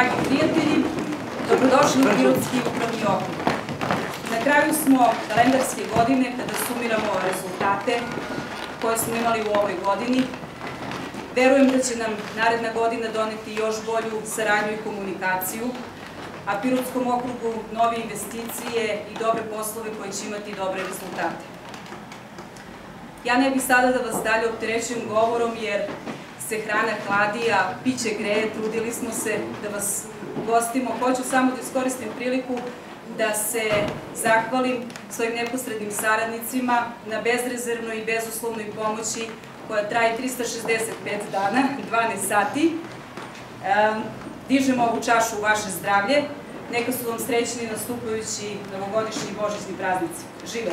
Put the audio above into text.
dragi prijatelji, dobrodošli u Pirotski upravni okrug. Na kraju smo kalendarske godine kada sumiramo rezultate koje smo imali u ovoj godini. Verujem da će nam naredna godina doneti još bolju saradnju i komunikaciju, a Pirotskom okrugu nove investicije i dobre poslove koji će imati dobre rezultate. Ja ne bih sada da vas dalje opterećujem govorom jer se hrana hladi, piće greje, trudili smo se da vas ugostimo. Hoću samo da iskoristim priliku da se zahvalim svojim neposrednim saradnicima na bezrezervnoj i bezuslovnoj pomoći koja traje 365 dana, 12 sati. Dižemo ovu čašu u vaše zdravlje. Neka su vam srećni nastupajući novogodišnji i božićni praznici. Žive!